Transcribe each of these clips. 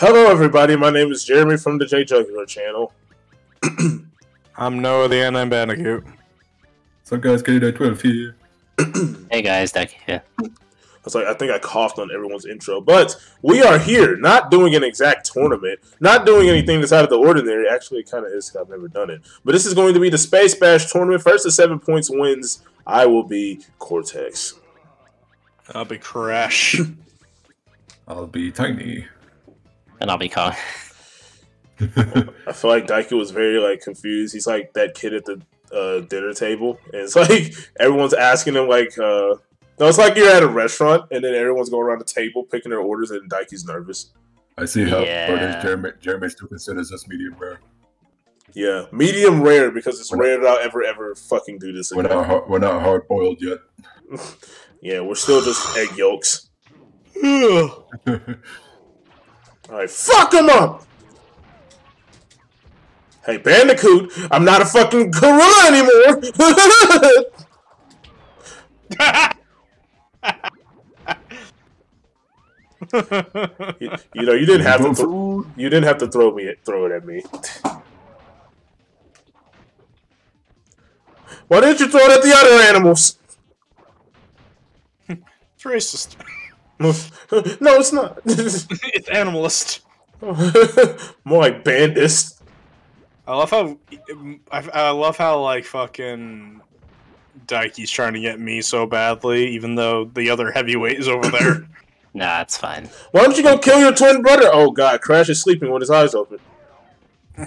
Hello, everybody. My name is Jeremy from the Jay Jugular channel. I'm Noah the NN Bandicoot. Some guys getting at 12 here. Hey guys, Duck here. I was like, I think I coughed on everyone's intro, but we are here, not doing an exact tournament, not doing anything that's out of the ordinary. Actually, it kind of is. 'cause I've never done it, but this is going to be the Space Bash tournament. First to seven points wins. I will be Cortex. I'll be Crash. I'll be tiny. And I'll be Kong. I feel like Daiki was very like confused. He's like that kid at the uh, dinner table, and it's like everyone's asking him like, uh, no, it's like you're at a restaurant, and then everyone's going around the table picking their orders, and Daiki's nervous. I see how Yeah. but is Jeremy, Jeremy still considers this medium rare. Yeah, medium rare because it's rare that I'll ever ever fucking do this We're again. not, hard, we're not hard boiled yet. Yeah, we're still just egg yolks. Ugh. All right, fuck him up. Hey, Bandicoot, I'm not a fucking gorilla anymore. you, you know, you didn't have to. You didn't have to throw me. Throw it at me. Why didn't you throw it at the other animals? it's racist. no, it's not. it's animalist. More like bandist. I love how I, I love how like fucking Daiki's trying to get me so badly, even though the other heavyweight is over there. Nah, it's fine. Why don't you go kill your twin brother? Oh God, Crash is sleeping with his eyes open.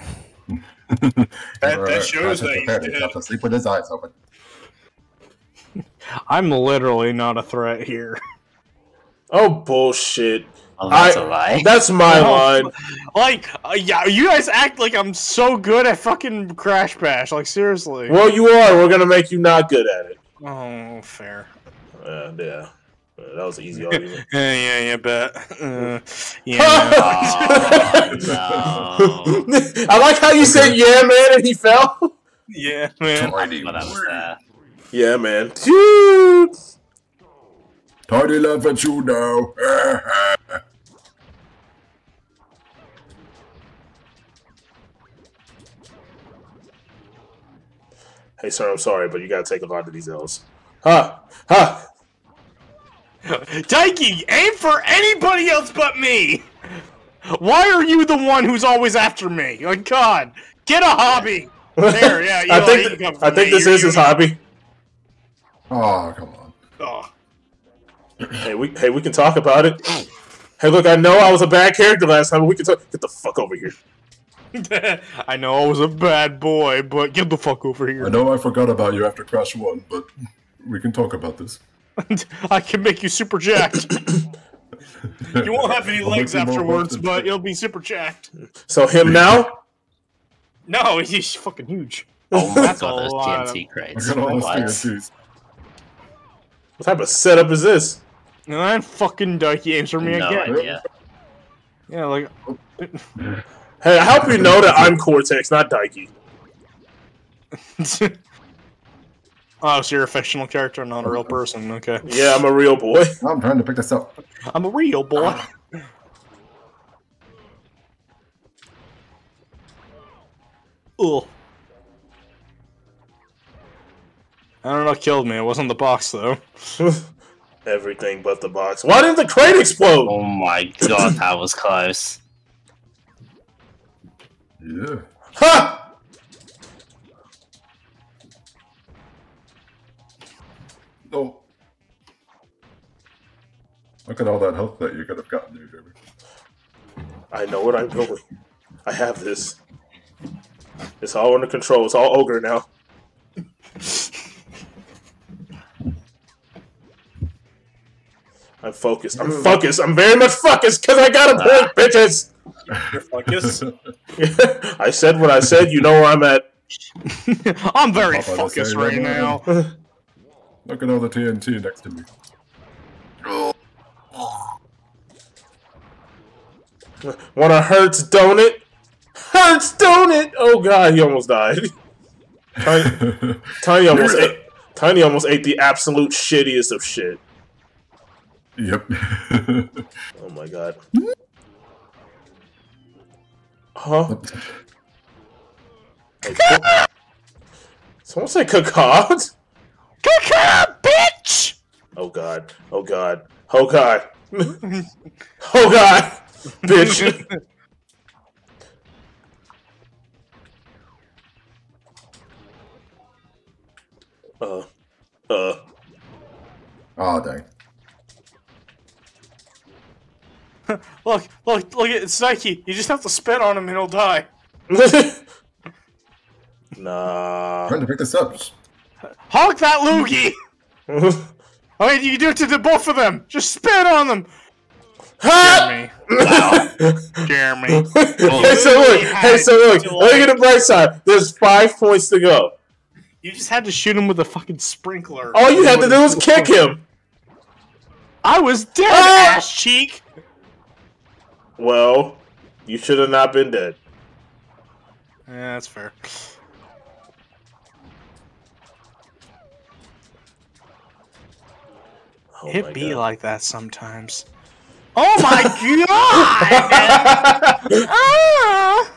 That- that shows that he's he's dead. to sleep with his eyes open. I'm literally not a threat here. Oh bullshit. Oh, that's I- a lie. That's my No. line. Like, uh, yeah, you guys act like I'm so good at fucking Crash Bash. Like, seriously. Well, you are. We're gonna make you not good at it. Oh, fair. Uh, yeah, Uh, that was an easy argument. Yeah, yeah, yeah, bet. Uh, yeah. Oh, no. I like how you said "yeah, man" and he fell. yeah, man. Tiny, Well, that was that. Yeah, man. Dude. Tiny laugh at you now. Hey, sir, I'm sorry, but you gotta take a lot of these L's. Huh? Ha! Daiki, aim for anybody else but me! Why are you the one who's always after me? Like, God, get a hobby! There, yeah, you I think you can I think this You're- is his you- hobby. oh, come on. Oh. Hey, we hey we can talk about it. Hey, look, I know I was a bad character last time, but we can talk. Get the fuck over here. I know I was a bad boy, but get the fuck over here. I know I forgot about you after Crash 1, but we can talk about this. I can make you super jacked. You won't have any legs afterwards, but you'll be super jacked. So him now? No, he's fucking huge. Oh my That's god, those lot TNT I crates. got all those What? What type of setup is this? And then fucking Daiki aims for me No again. idea. Yeah, like Hey, I hope you know that I'm Cortex, not Daiki. oh, so you're a fictional character, not a real person. Okay. Yeah, I'm a real boy. I'm trying to pick this up. I'm a real boy. Ah. Ugh. I don't know what killed me. It wasn't the box, though. Everything but the box. Why didn't the crate explode? Oh my god, that was close. Yeah. Ha! Oh. Look at all that health that you could have gotten there, Jeremy. I know what I'm doing. I have this. It's all under control. It's all ogre now. I'm focused. I'm focused. I'm very much focused because I got a ah. point, bitches. You're focused. I said what I said. You know where I'm at. I'm very Papa, focused say right right now. Look at all the TNT next to me. Wanna hurts, don't it? Hurts, don't it? Oh god, he almost died. Tiny, Tiny almost ate. Tiny almost ate the absolute shittiest of shit. Yep. Oh my god. Huh? Hey, Someone say cacod? Caca, bitch! Oh god. Oh god. Oh god. oh god. Bitch. Uh. Uh. Oh dang. Look, look, look at it's Nike. You just have to spit on him and he'll die. nah. trying to pick this up. Honk that loogie! Oh, wait, you can do it to the both of them. Just spit on them. Ha! Jeremy. Jeremy. hey, so look. Hey, so look. Look at the bright side. There's five points to go. You just had to shoot him with a fucking sprinkler. All you had to do was kick him. I was dead, Ah! ass cheek. Well, you should have not been dead. Yeah, that's fair. Oh it be God. like that sometimes. Oh my god! Ah!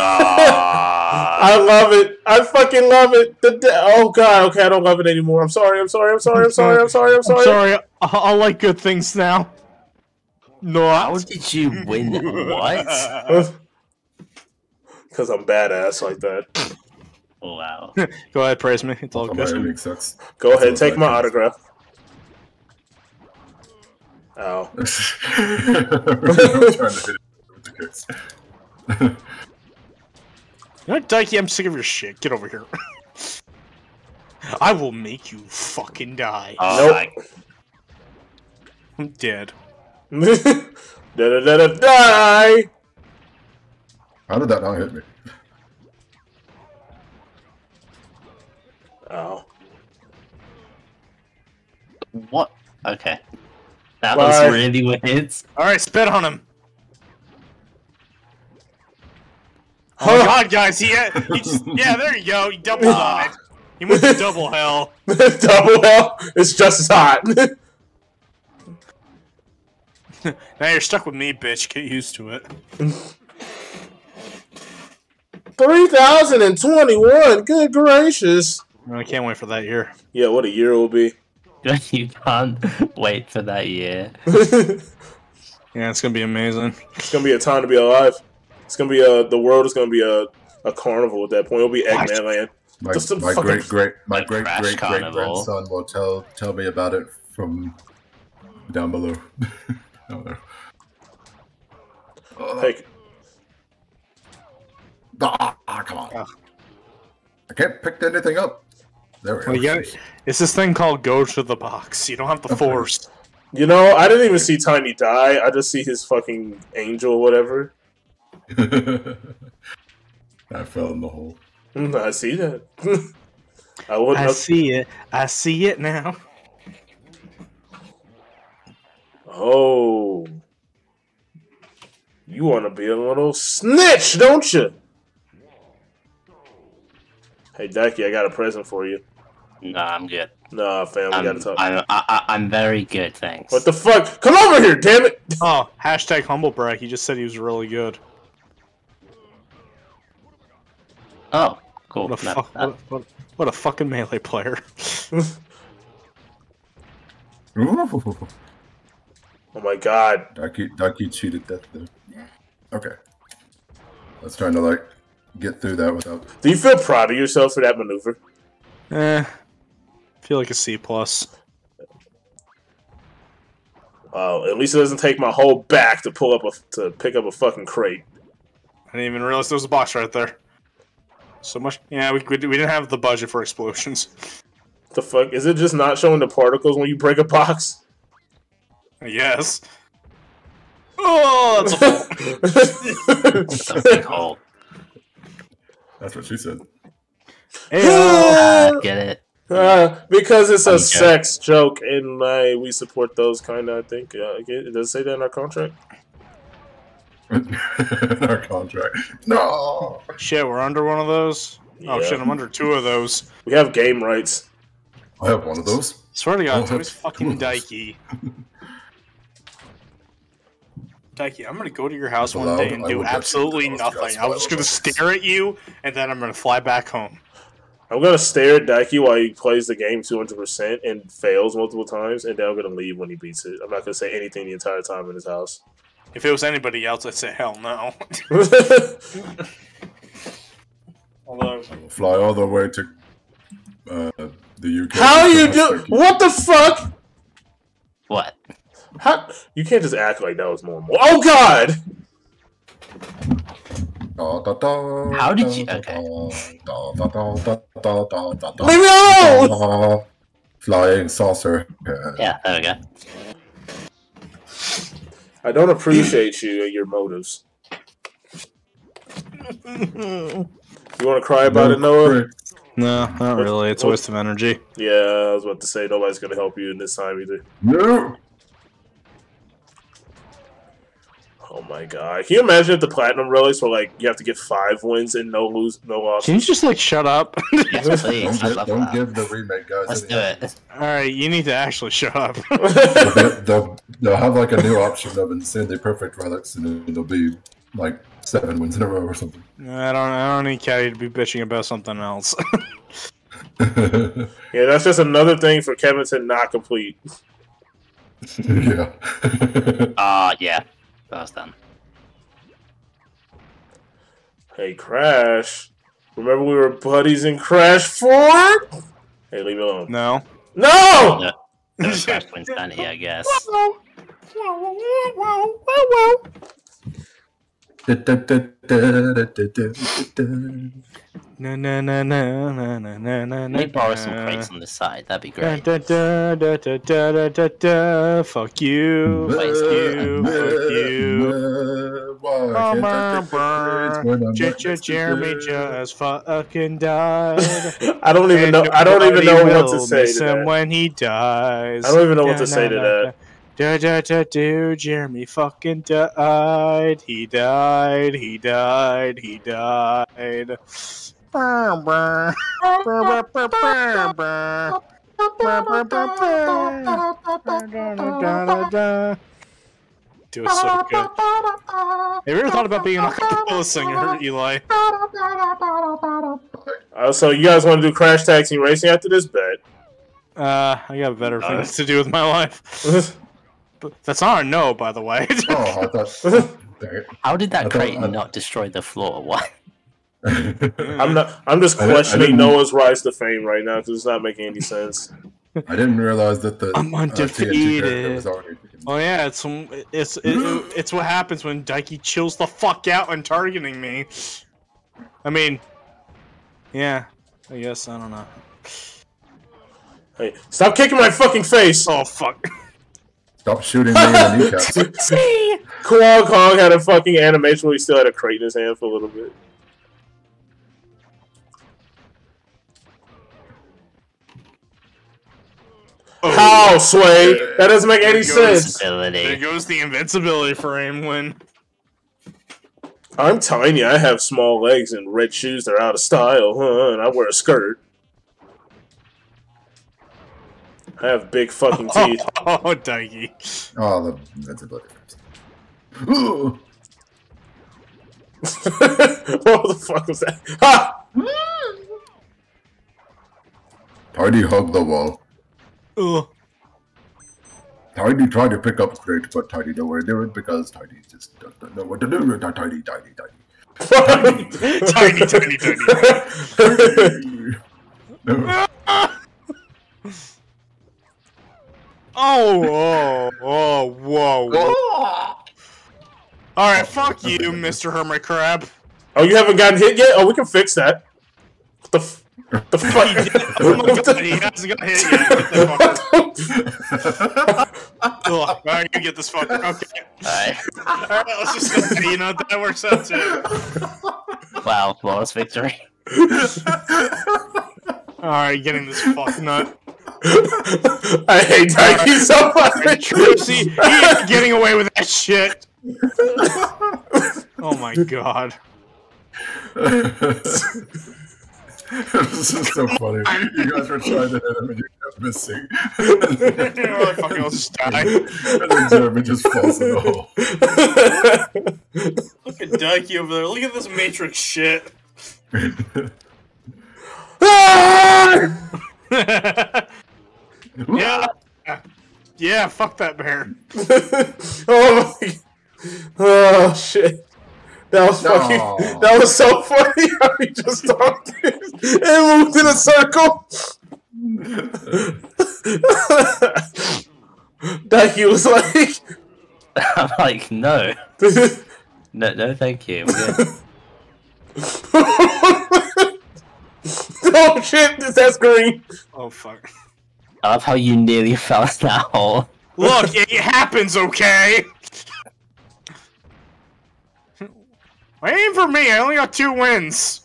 Ah, I love it. I fucking love it. The de- oh god. Okay, I don't love it anymore. I'm sorry. I'm sorry. I'm sorry. I'm sorry. I'm sorry. I'm I'm sorry. sorry. I, I like good things now. No, how did you win? What? Because I'm badass like that. Wow. Go ahead, praise me. It's all Oh, my good. sucks. Go ahead. Take my bad. autograph. Ow. I'm trying to hit it with the kicks. You know what, Daiki? I'm sick of your shit. Get over here. I will make you fucking die. Oh Nope. my I'm dead. da da da da die. How did that not hit me? Oh. What? Okay. That Bye. was really weird. All right, spit on him. Oh my god, guys! He, had, he just yeah, there you go. He double died. He went to double hell. Double hell. It's just as hot. Now you're stuck with me, bitch. Get used to it. 3021. Good gracious. I can't wait for that year. Yeah, what a year it will be. You can't wait for that year. Yeah, it's gonna be amazing. It's gonna be a time to be alive. It's gonna be a. The world is gonna be a, a carnival at that point. It'll be Eggman Land. My, Just my great great my great great great grandson will tell tell me about it from down below. down there. Uh, Hey, ah, ah, come on. Ah. I can't pick anything up. There we go. Well, you got it's this thing called go to the box. You don't have to force. you know, I didn't even see Tiny die. I just see his fucking angel, whatever. I fell in the hole. I see that. I I see it. I see it now. Oh. You want to be a little snitch, don't you? Hey, Ducky, I got a present for you. No, I'm good. Nah, fam, we I'm, gotta talk. I'm, I, I- I'm very good, thanks. What the fuck? Come over here, damn it! Oh, hashtag humblebrag. He just said he was really good. Oh, cool. What a No, fuck? What, what, what a fucking melee player. Ooh, Oh my god. Ducky, Ducky cheated death there. Okay. I was trying to like get through that without. Do you feel proud of yourself for that maneuver? eh, feel like a C plus. Wow, at least it doesn't take my whole back to pull up a to pick up a fucking crate. I didn't even realize there was a box right there. So much. Yeah, we, we, we didn't have the budget for explosions. The fuck is it just not showing the particles when you break a box? Yes. Oh, that's a it's a big hole. That's what she said. Ah, get it? Uh, because it's a Okay. sex joke, and uh, we support those kind of. I think uh, it does it say that in our contract. Our contract. No. Shit, we're under one of those. Oh Yeah. shit, I'm under two of those. We have game rights. I have one of those. Swear to God, it's always fucking cool. Dikey. Daiki, I'm gonna go to your house one day and do will get you absolutely nothing. I'm just gonna stare at you, and then I'm gonna fly back home. I'm gonna stare at Daiki while he plays the game 200 percent and fails multiple times, and then I'm gonna leave when he beats it. I'm not gonna say anything the entire time in his house. If it was anybody else, I'd say hell no. Although, Fly all the way to uh, the UK. How to you catch do? Becky. What the fuck? What? How? You can't just act like that was normal. Oh God! How did you? Okay. Leave me alone! Flying saucer. Yeah, there we go. I don't appreciate you and your motives. you want to cry about it, Noah? No, not really. It's a waste of energy. Yeah, I was about to say nobody's gonna help you in this time either. No. Oh my god! Can you imagine if the platinum relics were like you have to get five wins and no lose, no loss? Can you just like shut up? Yes, Don't, please. Give, don't that. give the remake guys. Let's any- do it. All right, you need to actually shut up. They'll, they'll, they'll have like a new option of insanely perfect relics, and it'll be like seven wins in a row or something. I don't. I don't need Caddy to be bitching about something else. yeah, that's just another thing for Kevin to not complete. yeah. Ah, yeah. That was done. Hey, Crash. Remember we were buddies in Crash 4? Hey, leave me alone. no. No! No. That was Crash Insanity, I guess. Na na na na na na na na. Let me borrow some crates on the side. That'd be great. da, da, da, da, da, da, da, da. Fuck you. Fuck you. Fuck you. Why I take the grades when I'm J- not J- next to Jeremy just fucking died. I don't even know. I don't even know what to say to that. when he dies. I don't even know what to say to that. Da da da do, Jeremy fucking died. He died. He died. He died. Da. It so good. Have you ever thought about being a cappella singer, Eli? Uh, so you guys want to do Crash Taxi Racing after this bet? Uh, I got better things to do with my life. But that's not a no, by the way. Oh, I thought. How did that crate not destroy the floor? What? I'm not. I'm just I didn't- I questioning didn't- Noah's rise to fame right now because it's not making any sense. I didn't realize that the I'm uh, TNT character undefeated. was Oh yeah, it's some- it's it, it's what happens when Daiki chills the fuck out when targeting me. I mean, yeah, I guess I don't know. Hey, stop kicking my fucking face! Oh fuck! Stop shooting me in the kneecaps. Kwong Kong had a fucking animation where he still had a crate in his hand for a little bit. Oh, How, Sway? That doesn't make any There goes- sense. There goes the invincibility frame when. I'm tiny. I have small legs and red shoes They're out of style, huh? And I wear a skirt. I have big fucking teeth. Oh, Daiki. Oh, the invincibility frames. Ooh. what the fuck was that? Ha! Tidy hugged the wall. Ugh. Tidy tried to pick up crate, but Tidy nowhere near it because Tidy just doesn't know what to do with that Tidy, Tidy, tiny, tiny, tiny. Tidy. no. Oh, oh, oh, whoa, whoa. All right, oh, fuck you, Mr. Hermit Crab. oh, you haven't gotten hit yet? Oh, we can fix that. What the f- the fuck? Oh my god, he hasn't got hit yet. Get the fucker. Ugh, all right, you get this fucker. Okay. Alright. All right, let's just go. You know that works out too. Wow, flawless victory. All right, getting this fuck nut. I hate Nike so much. Tracy, he ain't getting away with that shit. Oh my god. this is so funny. You guys were trying to hit him and you kept missing. oh, fucking, I'll just die. and then Jeremy just falls in the hole. Look at Daiki over there. Look at this Matrix shit. yeah. Yeah, fuck that bear. oh my! Oh shit! That was fucking. No. That was so funny how he just talked and moved in a circle. Daiki was like, I'm like, no, no, no, thank you. We're good. "Oh shit, that's green." Oh fuck. I love how you nearly fell in that hole. Look, it happens, okay? Aim for me, I only got two wins.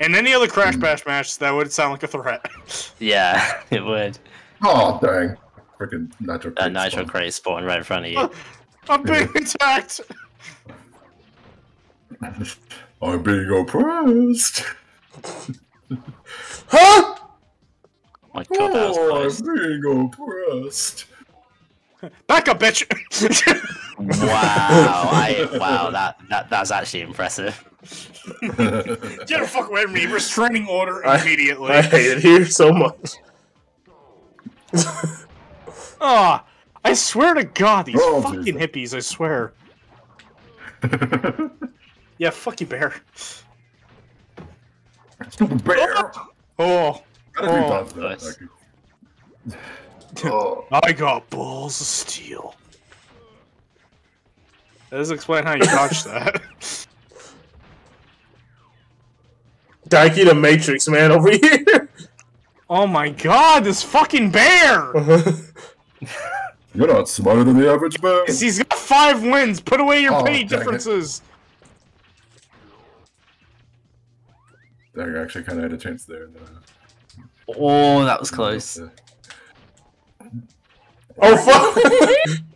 In any other Crash hmm. Bash match, that would sound like a threat. Yeah, it would. Oh, dang. Freaking Nitro. A Crate nitro spawn. crate spawn right in front of you. I'm being attacked! I'm being oppressed. Huh? Oh my god, that was Oh, close. I'm being oppressed. Back up, bitch! Wow, I, wow, that, that that's actually impressive. Get the fuck away from me! Restraining order immediately. I hate it here so much. Ah, I swear to God, these Oh, fucking Jesus. hippies! I swear. Yeah, fuck you, bear. Stupid bear. Oh, Gotta be Oh. Done for that, Nice. Becky. Oh. I got balls of steel. That doesn't explain how you dodged that. Daiki the Matrix man over here. Oh my god, this fucking bear! You're not smarter than the average bear. He's got five wins. Put away your Oh, petty dang it. differences. Dang, I actually kind of had a chance there. Oh, that was close. Oh fuck!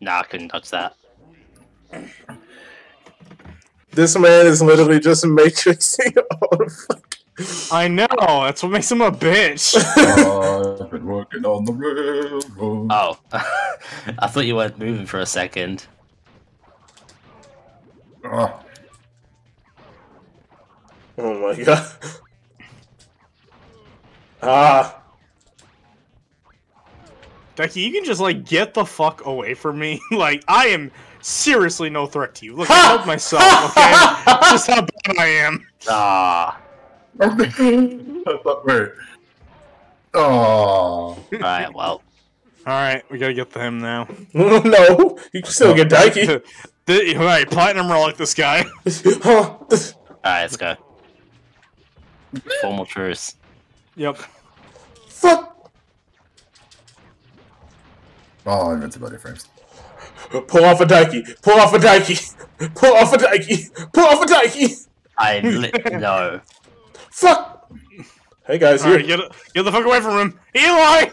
Nah, I couldn't touch that. this man is literally just matrixing all the fuck. I know. That's what makes him a bitch. I've been working on the railroad. Oh, I thought you weren't moving for a second. Ah, Oh my god. Ah. Ducky, you can just like get the fuck away from me. like I am seriously no threat to you. Look, I helped myself. Okay, just how bad I am. Ah, I thought, wait. Oh, right. Well, All right, we gotta get to him now. no, you can still get Daiki. The- all right, platinum relic this guy. Huh. all right, let's go. Formal truce. Yep. Fuck. Oh, invincibility frames. Pull off a Daiki. Pull off a Daiki. Pull off a Daiki. Pull off a Daiki. I li- no. Fuck. Hey guys, All here. right, get get the fuck away from him, Eli.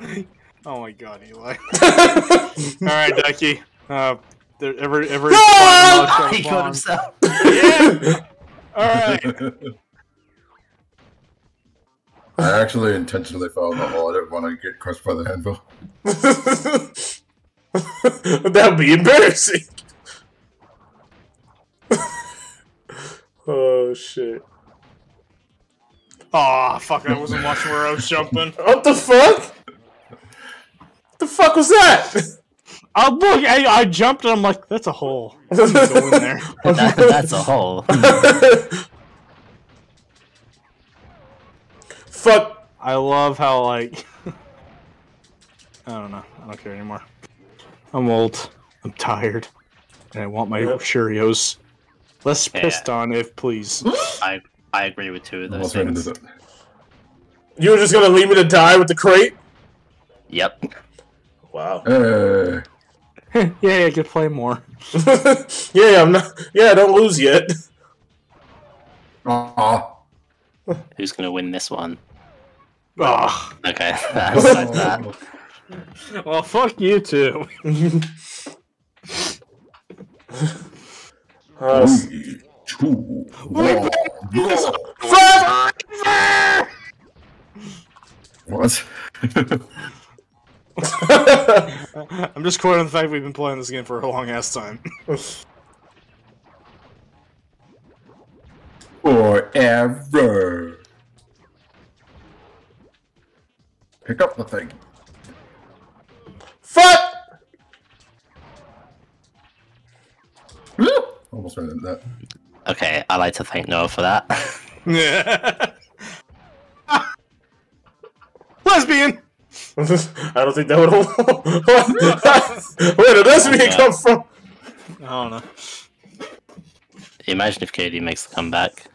Oh my god, Eli. All right, Ducky. Uh, there, every every. Ah! he got himself. Yeah. All right. I actually intentionally fell in the hole. I didn't want to get crushed by the anvil. that would be embarrassing. oh shit. Oh fuck! I wasn't watching where I was jumping. What the fuck? What the fuck was that? Oh look! I, I jumped and I'm like, that's a hole. Go in there. That, that's a hole. Fuck. I love how like. I don't know. I don't care anymore. I'm old. I'm tired, and I want my Yep. Cheerios. Less Yeah. pissed on, if please. I I agree with two of those Almost ran into things. You were just gonna leave me to die with the crate? Yep. Wow. Hey. yeah, yeah, could play more. yeah, I'm not. Yeah, don't lose yet. Ah. Who's gonna win this one? Ugh. Okay, besides that. Well, fuck you too. Uh, s- Two, one, go. What? I'm just quoting the fact we've been playing this game for a long ass time. Forever. Pick up the thing. Fuck! Almost ran into that. Okay, I like to thank Noah for that. Yeah. Lesbian. I don't think that would. Where did this being come from? I don't know. Imagine if Katie makes the comeback.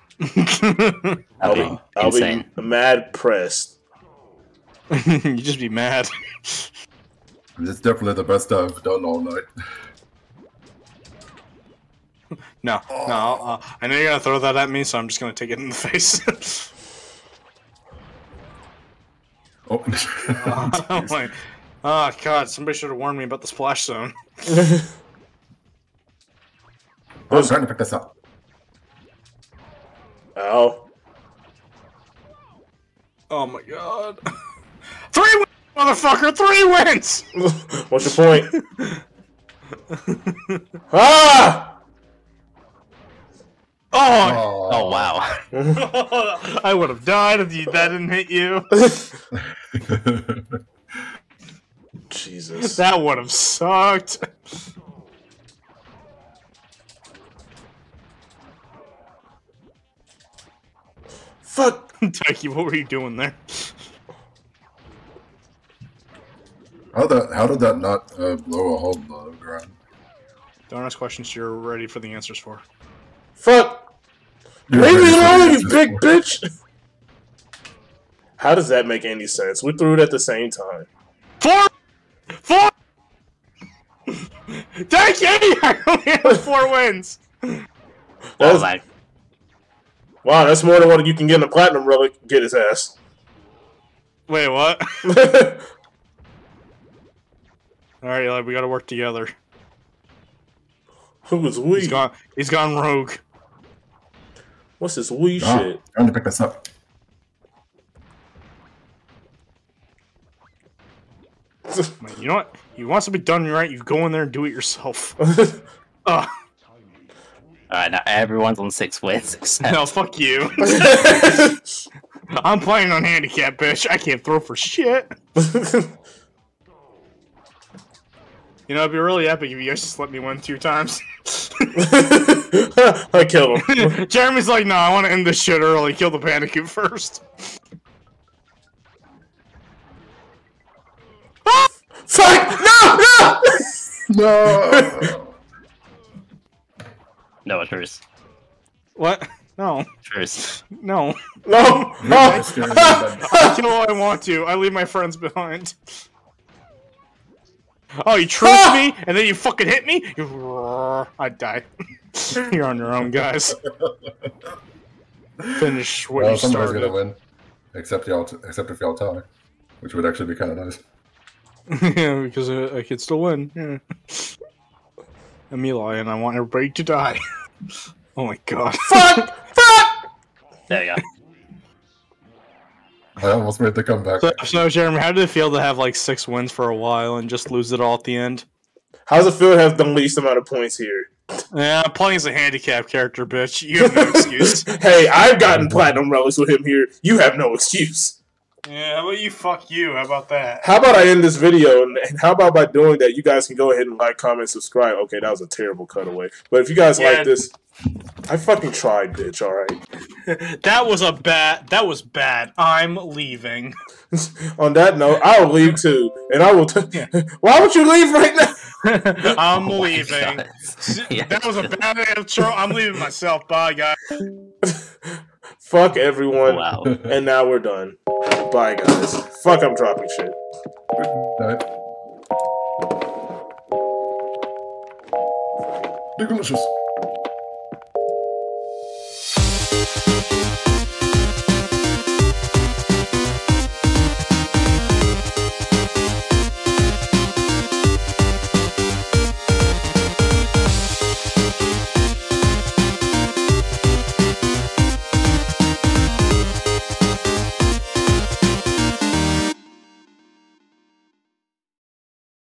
I'll be, be I'll insane. be mad pressed. you just be mad. It's definitely the best I've done all night. No, no. Uh, I know you're gonna throw that at me, so I'm just gonna take it in the face. Oh, I'm like, oh god, somebody should have warned me about the splash zone. I'm trying to pick this up. Ow. Oh my god. Three wins, motherfucker! Three wins! What's your point? ah! Oh, Oh wow. I would have died if you, that didn't hit you. Jesus. That would have sucked. Fuck. Ducky, what were you doing there? How that? How did that not uh, blow a hole in the ground? Don't ask questions you're ready for the answers for. Fuck. You're Leave me alone, you big for bitch. How does that make any sense? We threw it at the same time. Four! Four! Ducky! I only have four wins! That Oh, was- like, wow, that's more than what you can get in a platinum relic. Get his ass. Wait, what? Alright, Eli, we gotta work together. Who was we? He's gone. He's gone rogue. What's this we Ah, shit? gonna pick this up. Like, You know what? He wants to be done right. You go in there and do it yourself. Ugh. alright, now everyone's on six wins except No, fuck you. I'm playing on handicap, bitch. I can't throw for shit. You know, it'd be really epic if you guys just let me win two times. I killed him. Jeremy's like, no, I want to end this shit early. Kill the Panicoot first. Fuck! No! No! No. Noah Truce. What? No, Truce. no. No! You're No! scaring me, man. I kill all I want to. I leave my friends behind. Oh, you truce me, and then you fucking hit me? You- I die. You're on your own, guys. Finish what Well, you somebody's started. gonna win, except y'all. T- except if y'all tie, which would actually be kind of nice. yeah, because uh, I could still win. Yeah. I'm Eli, and I want everybody to die. oh my god. Fuck! Fuck! There you go. I almost made the comeback. So, so, Jeremy, how did it feel to have like six wins for a while and just lose it all at the end? How's it feel to have the least amount of points here? Yeah, playing as a handicap character, bitch. You have no excuse. hey, I've gotten platinum relics with him here. You have no excuse. Yeah, how about you? Fuck you. How about that? How about I end this video, and, and how about by doing that, you guys can go ahead and like, comment, subscribe. Okay, that was a terrible cutaway. But if you guys Yeah. like this, I fucking tried, bitch. All right. That was a bad. That was bad. I'm leaving. On that note, I'll leave too, and I will. T- Why would you leave right now? I'm Oh leaving. Yeah. That was a bad intro. I'm leaving myself. Bye, guys. Fuck everyone. Wow. And now we're done. Bye, guys. Fuck, I'm dropping shit. Delicious.